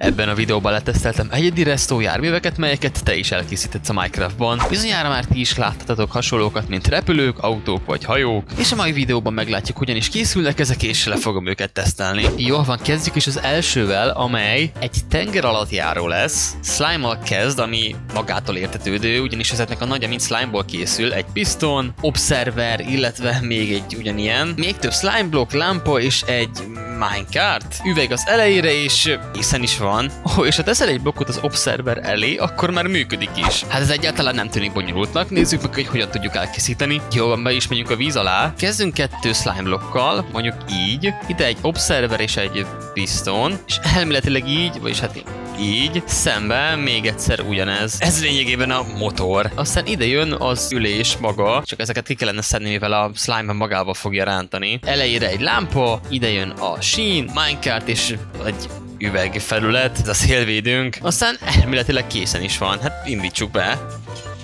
Ebben a videóban leteszteltem egyedi resztó járműveket, melyeket te is elkészítetsz a Minecraftban. Bizonyára már ti is láttatok hasonlókat, mint repülők, autók vagy hajók, és a mai videóban meglátjuk, hogyan is készülnek ezek, és le fogom őket tesztelni. Jó, van, kezdjük is az elsővel, amely egy tenger alatt járó lesz. Slime-mal kezd, ami magától értetődő, ugyanis ezeknek a nagyja, mint slime-ból készül, egy piston, observer, illetve még egy ugyanilyen, még több slime block, lámpa és egy minecart, üveg az elejére, és hiszen is van. Oh, és ha teszel egy blokkot az Observer elé, akkor már működik is. Hát ez egyáltalán nem tűnik bonyolultnak, nézzük meg, hogy hogyan tudjuk elkészíteni. Jó, van, be is megyünk a víz alá. Kezdünk kettő slime blokkkal, mondjuk így. Ide egy Observer és egy Piston, és elméletileg így, vagyis hát így, szembe még egyszer ugyanez. Ez lényegében a motor. Aztán ide jön az ülés maga, csak ezeket ki kellene szedni, mivel a slime magával fogja rántani. Elejére egy lámpa, ide jön a sheen, minecart és egy üvegfelület, ez a szélvédőnk. Aztán elméletileg készen is van, hát indítsuk be.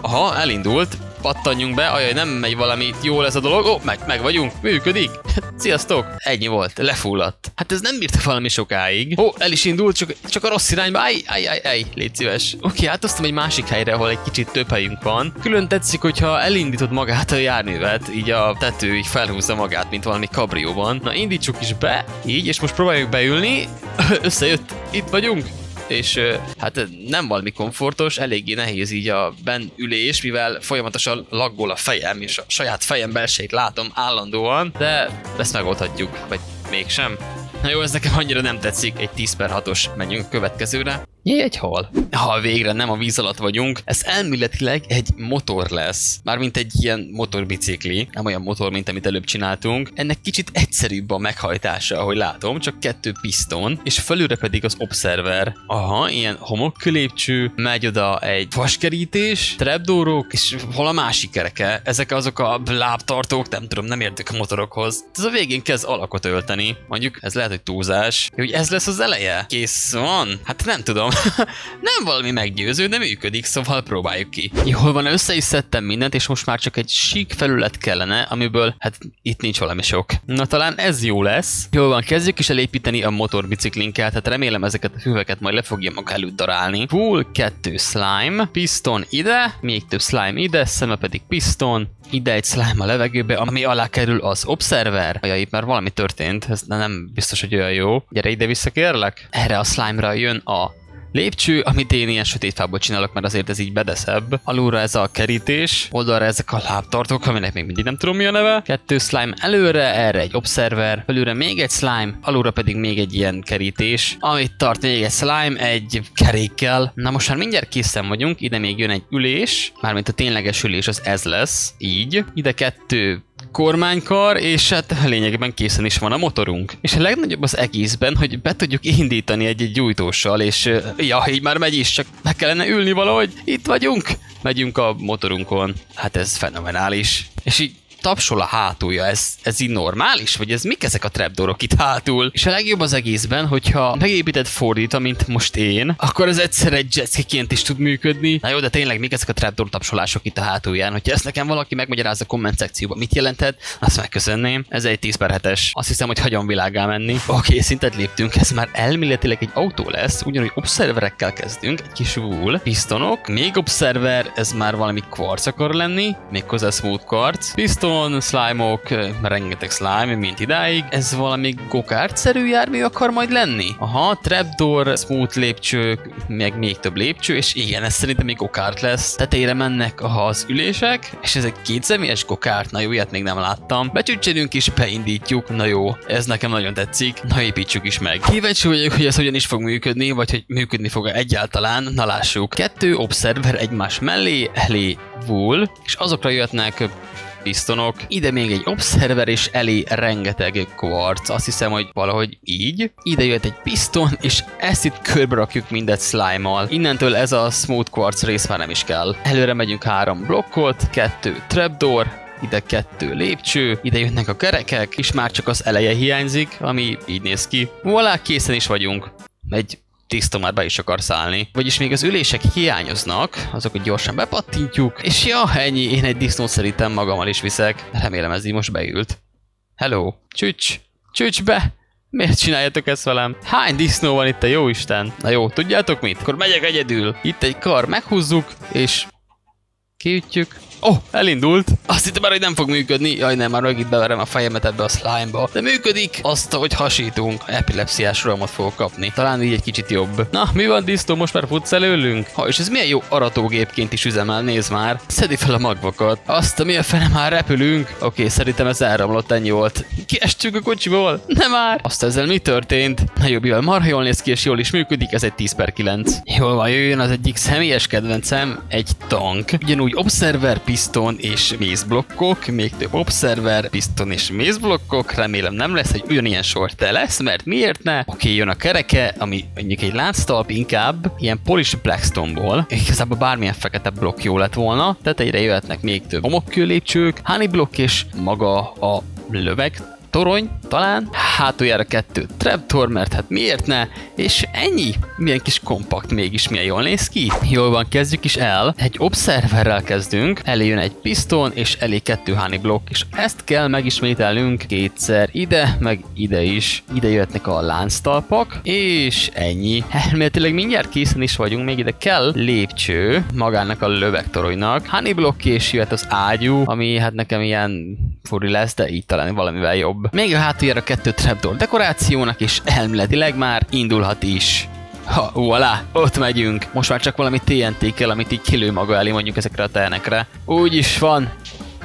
Aha, elindult, pattanjunk be, ajaj, nem megy valami jól ez a dolog, ó, meg, meg vagyunk, működik. Sziasztok! Ennyi volt, lefulladt. Hát ez nem bírta valami sokáig. Ó, el is indult, csak, csak a rossz irányba, aj, aj, aj, aj, légy szíves. Oké, átoztam egy másik helyre, ahol egy kicsit több helyünk van. Külön tetszik, hogyha elindítod magát a járművet, így a tető így felhúzza magát, mint valami kabrióban. Na, indítsuk is be, így, és most próbáljuk beülni. Összejött, itt vagyunk és hát nem valami komfortos, eléggé nehéz így a ülés, mivel folyamatosan laggol a fejem, és a saját fejem belsejét látom állandóan, de ezt megoldhatjuk, vagy mégsem. Na jó, ez nekem annyira nem tetszik, egy 10 per 6-os megyünk a következőre. Egy hal. Ha végre nem a víz alatt vagyunk, ez elméletileg egy motor lesz. Mármint egy ilyen motorbicikli, nem olyan motor, mint amit előbb csináltunk. Ennek kicsit egyszerűbb a meghajtása, ahogy látom, csak kettő piston, és felülre pedig az observer. Aha, ilyen homokkülépcső, megy oda egy vaskerítés, trapdórok, és hol a másik kereke. Ezek azok a lábtartók, nem tudom, nem értek a motorokhoz. Ez a végén kezd alakot ölteni. Mondjuk ez lehet, hogy túlzás. Hogy ez lesz az eleje? Kész van? Hát nem tudom. nem valami meggyőző, de működik, szóval próbáljuk ki. Jól van, össze is szedtem mindent, és most már csak egy sík felület kellene, amiből, hát itt nincs valami sok. Na talán ez jó lesz. Jól van, kezdjük is elépíteni a motorbiciklinket, hát remélem ezeket a füveket majd le fogja maga előtt darálni. Full, kettő slime, piston ide, még több slime ide, szeme pedig piston, ide egy slime a levegőbe, ami alá kerül az observer. Ajaj, itt már valami történt, ez nem biztos, hogy olyan jó. Gyere ide vissza kérlek. Erre a slime-ra jön a Lépcső, amit én ilyen sötét fából csinálok, mert azért ez így bedeszebb. Alulra ez a kerítés, oldalra ezek a lábtartók, aminek még mindig nem tudom mi a neve. Kettő slime előre, erre egy observer, felülre még egy slime, alulra pedig még egy ilyen kerítés, amit tart még egy slime egy kerékkel. Na most már mindjárt készen vagyunk, ide még jön egy ülés, mármint a tényleges ülés az ez lesz, így. Ide kettő kormánykar, és hát lényegében készen is van a motorunk. És a legnagyobb az egészben, hogy be tudjuk indítani egy-egy gyújtóssal, és ja, így már megy is, csak meg kellene ülni valahogy. Itt vagyunk, megyünk a motorunkon. Hát ez fenomenális. És így tapsol a hátulja, ez, ez így normális? Vagy ez mik ezek a trapdoorok itt hátul? És a legjobb az egészben, hogyha megépített fordít, mint most én, akkor ez egyszer egy jetskiként is tud működni. Na jó, de tényleg mik ezek a trapdoor tapsolások itt a hátulján? Hogyha ezt nekem valaki megmagyarázza a komment szekcióban, mit jelentett, azt megköszönném. Ez egy 10 per 7-es. Azt hiszem, hogy hagyom világá menni. Oké, okay, szintet léptünk, ez már elméletileg egy autó lesz, ugyanúgy observerekkel kezdünk, egy kis wool, pistonok, még observer, ez már valami kvarc akar lenni, méghozzá smooth kvarc, piston, Pokémon, slime-ok, rengeteg slime, mint idáig. Ez valami gokárt-szerű jármű akar majd lenni? Aha, trapdoor, smooth lépcsők, meg még több lépcső, és igen, ez szerintem még gokárt lesz. Tetejére mennek aha, az ülések, és ez egy kétszemélyes gokárt, na jó, ilyet még nem láttam. Becsücsenünk és beindítjuk, na jó, ez nekem nagyon tetszik, na építsük is meg. Kíváncsi vagyok, hogy ez hogyan is fog működni, vagy hogy működni fog -e egyáltalán, na lássuk. Kettő observer egymás mellé, elé wool, és azokra jöhetnek pistonok, ide még egy observer és elé rengeteg kvarc. Azt hiszem, hogy valahogy így. Ide jött egy piston, és ezt itt körbe rakjuk mindet slime-mal. Innentől ez a smooth quartz rész már nem is kell. Előre megyünk három blokkot, kettő trapdoor, ide kettő lépcső, ide jönnek a kerekek, és már csak az eleje hiányzik, ami így néz ki. Voilà, készen is vagyunk. Egy tiszta már be is akar szállni. Vagyis még az ülések hiányoznak, azokat gyorsan bepattintjuk, és ja, ennyi, én egy disznót szerintem magammal is viszek. Remélem ez így most beült. Hello, csücs, csücs be! Miért csináljátok ezt velem? Hány disznó van itt a jó Isten? Na jó, tudjátok mit? Akkor megyek egyedül. Itt egy kar, meghúzzuk, és kiütjük. Oh, elindult. Azt hittem már, hogy nem fog működni. Jaj, nem, már megint beverem a fejemet ebbe a slime-ba. De működik. Azt, hogy hasítunk. Epilepsziás rohamot fogok kapni. Talán így egy kicsit jobb. Na, mi van, disznó? Most már futsz előlünk? Ha, és ez milyen jó aratógépként is üzemel, nézd már. Szedi fel a magvakat. Azt, a mi a fene már repülünk. Oké, okay, szerintem ez elromlott, ennyi volt. Kiestünk a kocsiból. Nem már. Azt ezzel mi történt? Na jó, mivel marha jól néz ki és jól is működik, ez egy 10 per 9. Jól van, jöjjön az egyik személyes kedvencem, egy tank. Ugyanúgy observer, piston és mézblokkok, még több observer, piston és mézblokkok, remélem nem lesz egy ugyanilyen sor te lesz, mert miért ne? Oké, jön a kereke, ami mondjuk egy lánctalp inkább, ilyen polish blackstone-ból, igazából bármilyen fekete blokk jó lett volna, tetejére jöhetnek még több homokkő lépcsők, honey blokk és maga a löveg torony, talán, hátuljára kettő trapdoor, mert hát miért ne, és ennyi. Milyen kis kompakt, mégis milyen jól néz ki. Jól van, kezdjük is el. Egy observerrel kezdünk, elé jön egy piston, és elé kettő honey blokk, és ezt kell megismételnünk kétszer ide, meg ide is. Ide jöhetnek a lánctalpak, és ennyi. Elméletileg mindjárt készen is vagyunk, még ide kell lépcső magának a lövegtoronynak. Honey blokk és jöhet az ágyú, ami hát nekem ilyen furi lesz, de így talán valamivel jobb. Még a hátuljára kettő trapdoor dekorációnak, és elméletileg már indulhat is. Ha, voilà, ott megyünk. Most már csak valami TNT kell, amit így kilő maga elé mondjuk ezekre a tehenekre. Úgy is van.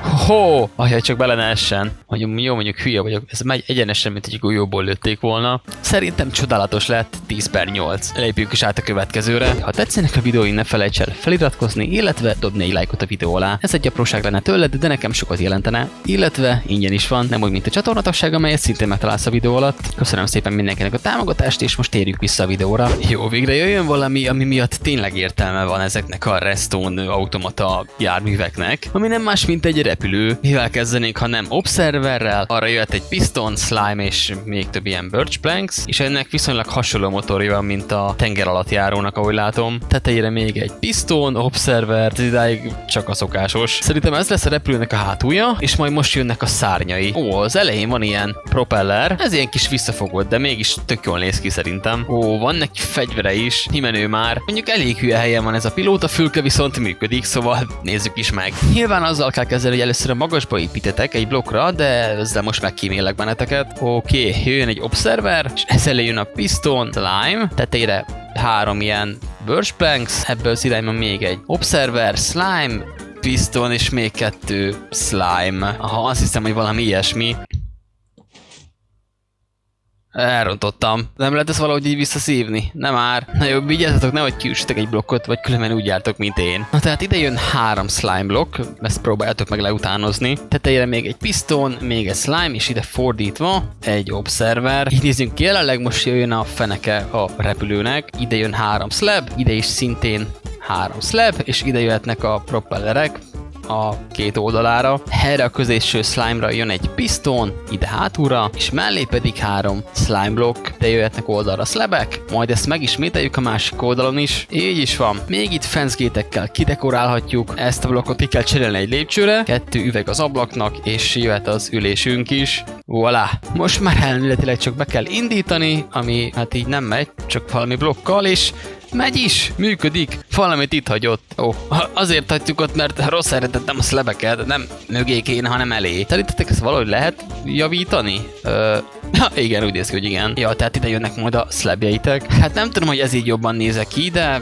Ho! Ahjaj, csak bele ne essen. Mondjuk, jó, mondjuk hülye vagyok. Ez megy egyenesen, mint egy golyóból lőtték volna. Szerintem csodálatos lett 10 per 8. Lépjük is át a következőre. Ha tetszenek a videóink, ne felejts el feliratkozni, illetve dobni egy lájkot a videó alá. Ez egy apróság lenne tőled, de nekem sokat jelentene. Illetve ingyen is van, nem úgy, mint a csatornatagság, amelyet szintén megtalálsz a videó alatt. Köszönöm szépen mindenkinek a támogatást, és most térjük vissza a videóra. Jó, végre jöjjön valami, ami miatt tényleg értelme van ezeknek a Redstone automata járműveknek, ami nem más, mint egy repülő. Mivel kezdenénk, ha nem observerrel, arra jöhet egy piston, slime és még több ilyen birch planks, és ennek viszonylag hasonló motorja van, mint a tenger alatt járónak, ahogy látom. Tetejére még egy piston, observer, ez idáig csak a szokásos. Szerintem ez lesz a repülőnek a hátulja, és majd most jönnek a szárnyai. Ó, az elején van ilyen propeller, ez ilyen kis visszafogott, de mégis tök jól néz ki szerintem. Ó, van neki fegyvere is, himenő már. Mondjuk elég hülye helyen van ez a pilóta fülke, viszont működik, szóval nézzük is meg. Nyilván azzal kell kezdeni, hogy először a magasba építetek egy blokkra, de ezzel most megkímélek benneteket. Oké, okay, jöjjön egy observer, és ezzel jön a piston, slime, tetejére három ilyen burst planks, ebből az irányban még egy observer, slime, piston és még kettő slime. Aha, azt hiszem, hogy valami ilyesmi. Elrontottam. Nem lehet ezt valahogy így visszaszívni? Nem már. Na jó, vigyázzatok, nehogy kiüssetek egy blokkot, vagy különben úgy jártok, mint én. Na tehát ide jön három slime blokk, ezt próbáljátok meg leutánozni. Tetejére még egy piston, még egy slime, és ide fordítva egy observer. Így nézzünk ki, jelenleg most jön a feneke a repülőnek. Ide jön három slab, ide is szintén három slab, és ide jöhetnek a propellerek, a két oldalára. Erre a közéső slime-ra jön egy piston, ide hátulra, és mellé pedig három slime block, de jöhetnek oldalra slabek, majd ezt megismételjük a másik oldalon is. Így is van. Még itt fencegétekkel kidekorálhatjuk, ezt a blokkot ki kell cserélni egy lépcsőre, kettő üveg az ablaknak, és jöhet az ülésünk is. Voilà. Most már elméletileg csak be kell indítani, ami hát így nem megy, csak valami blokkal, és Megy is, működik, valamit itt hagyott. Ó, azért hagytuk ott, mert rossz eredet a szlebeket, nem mögé kéne, hanem elé. Szerintetek ezt valahogy lehet javítani? Ö, Ha, igen, úgy néz ki, hogy igen. Ja, tehát ide jönnek majd a szlebjeitek. Hát nem tudom, hogy ez így jobban nézek ki, de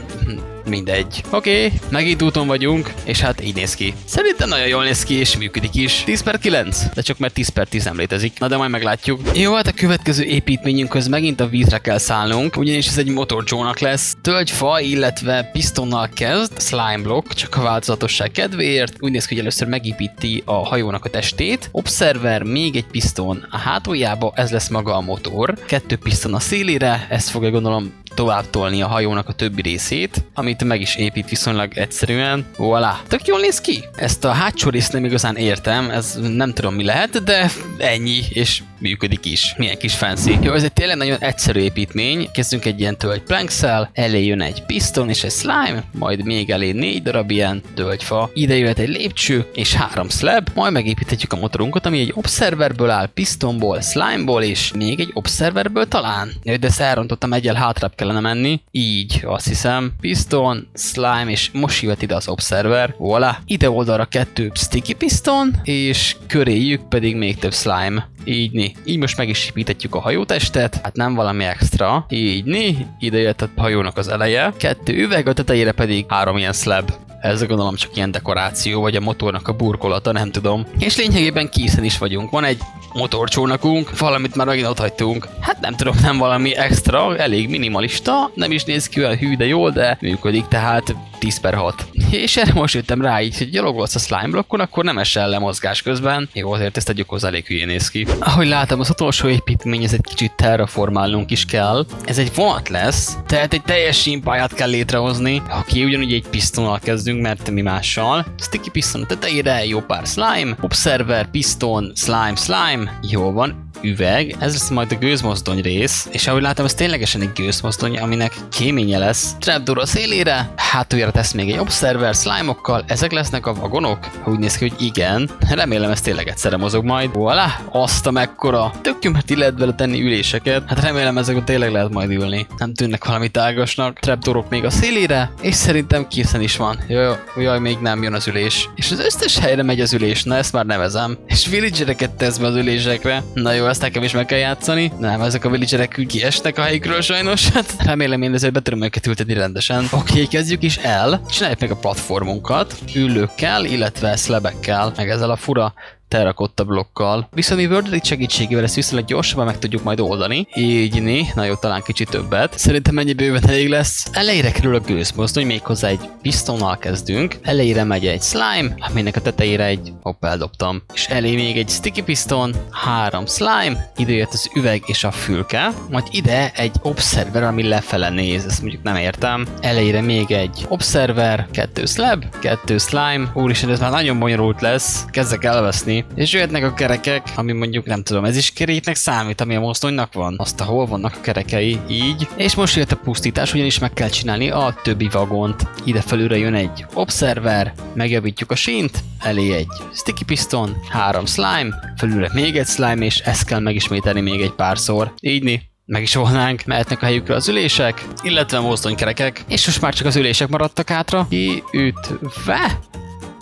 mindegy. Oké, okay, megint úton vagyunk, és hát így néz ki. Szerintem nagyon jól néz ki, és működik is. 10 per 9, de csak mert 10 per 10 nem létezik. Na de majd meglátjuk. Jó, hát a következő építményünkhöz megint a vízre kell szállnunk, ugyanis ez egy motorcsónak lesz. Tölgyfa, illetve pisztonnal kezd, slime block, csak a változatosság kedvéért. Úgy néz ki, hogy először megépíti a hajónak a testét. Observer, még egy piszton a hátuljába, ez lesz maga a motor. Kettő piszton a szélére, ezt fogja gondolom tovább tolni a hajónak a többi részét, amit meg is épít viszonylag egyszerűen. Voilà. Tök jól néz ki. Ezt a hátsó részt nem igazán értem, ez nem tudom mi lehet, de ennyi, és működik is. Milyen kis fancy. Jó, ez egy tényleg nagyon egyszerű építmény. Kezdünk egy ilyen tölgy plankszel, elé jön egy piston és egy slime, majd még elé négy darab ilyen tölgyfa. Ide jöhet egy lépcső és három slab, majd megépíthetjük a motorunkat, ami egy observerből áll, pistonból, slimeból és még egy observerből talán. De ezt elrontottam, egyel hátrább kellene menni. Így, azt hiszem. Piston, slime és most jöhet ide az observer. Voilà. Ide oldalra kettő sticky piston, és köréjük pedig még több slime. Így ni. Így most meg is építetjük a hajótestet, hát nem valami extra. Így ni. Ide jött a hajónak az eleje. Kettő üveg, a tetejére pedig három ilyen slab. Ez gondolom csak ilyen dekoráció, vagy a motornak a burkolata, nem tudom. És lényegében készen is vagyunk. Van egy motorcsónakunk, valamit már megint ott hagytunk. Hát nem tudom, nem valami extra, elég minimalista, nem is néz ki olyan hű, de jól, de működik, tehát 10 per 6. És erre most jöttem rá így, hogy gyalogolsz a slime blokkon, akkor nem esel le mozgás közben. Jó, azért ezt tegyük hozzá, elég hülyén néz ki. Ahogy látom, az utolsó építmény, ez egy kicsit terraformálnunk is kell. Ez egy vonat lesz, tehát egy teljes simpáját kell létrehozni. Aki ugyanúgy egy pisztonnal kezdünk, mert mi mással. Sticky piston tetejére, jó pár slime, observer, piston, slime, slime. Jó van, üveg, ez lesz majd a gőzmozdony rész, és ahogy látom, ez ténylegesen egy gőzmozdony, aminek kéménye lesz. Trapdoor a szélére, hátuljára tesz még egy observer slime-okkal, ezek lesznek a vagonok? Úgy néz ki, hogy igen. Remélem ez tényleg egyszerre mozog majd. Voilà, azt a mekkora. Tök mert lehet vele tenni üléseket. Hát remélem ezekben tényleg lehet majd ülni. Nem tűnnek valami tágasnak. Trapdoorok még a szélére, és szerintem készen is van. Jaj, jaj, még nem jön az ülés. És az összes helyre megy az ülés, na ezt már nevezem. És villagereket tesz be az ülésekre. Na jó, ezt nekem is meg kell játszani. Nem, ezek a villagerek kiestek a helyükről sajnos. Hát remélem én ezért be tudom őket ültetni rendesen. Oké, kezdjük is el. Csináljuk meg a platformunkat. Ülőkkel, illetve szlebekkel, meg ezzel a fura terrakotta blokkal. Viszont mi Word segítségével ezt viszonylag gyorsabban meg tudjuk majd oldani. Így né, na jó, talán kicsit többet. Szerintem mennyi bőven elég lesz. Elejére kerül a gőzmozdony, méghozzá egy pistonnal kezdünk. Elejére megy egy slime, aminek a tetejére egy, hopp, eldobtam. És elé még egy sticky piston, három slime, ide jött az üveg és a fülke, majd ide egy observer, ami lefele néz, ezt mondjuk nem értem. Elejére még egy observer, kettő slab, kettő slime. Úristen, ez már nagyon bonyolult lesz, kezdek elveszni és jöhetnek a kerekek, ami mondjuk nem tudom, ez is keréknek számít, ami a mozdonynak van. Azt, hol vannak a kerekei, így. És most jött a pusztítás, ugyanis meg kell csinálni a többi vagont. Ide felülre jön egy observer, megjavítjuk a sínt, elé egy sticky piston, három slime, felülre még egy slime, és ezt kell megismételni még egy párszor. Így ni meg is volnánk, mehetnek a helyükre az ülések, illetve mozdonykerekek, és most már csak az ülések maradtak átra. Kiütve,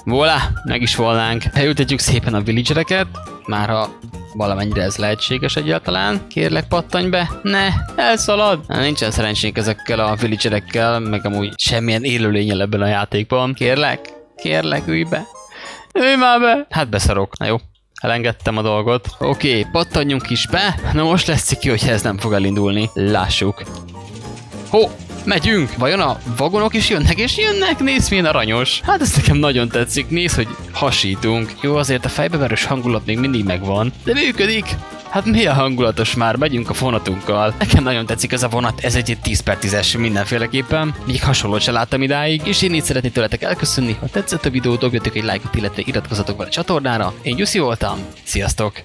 Voilà, meg is volnánk. Elültetjük szépen a villagereket, már ha valamennyire ez lehetséges egyáltalán. Kérlek, pattanj be. Ne, elszalad. Na, nincsen szerencsénk ezekkel a villagerekkel, meg amúgy semmilyen élőlényel ebben a játékban. Kérlek, kérlek, ülj be. Ülj már be. Hát beszarok. Na jó, elengedtem a dolgot. Oké, pattanjunk is be. Na most lesz ki, hogy ez nem fog elindulni. Lássuk. Ho, Megyünk! Vajon a vagonok is jönnek, és jönnek? Nézd, milyen aranyos! Hát ez nekem nagyon tetszik, nézd, hogy hasítunk. Jó, azért a fejbeverős hangulat még mindig megvan, de működik! Hát mi a hangulatos már, megyünk a vonatunkkal. Nekem nagyon tetszik ez a vonat, ez egy 10 per 10-es mindenféleképpen. Még hasonlót se láttam idáig, és én így szeretnék tőletek elköszönni. Ha tetszett a videó, dobjatok egy lájkot, illetve iratkozzatok be a csatornára. Én Gyuszi voltam, sziasztok!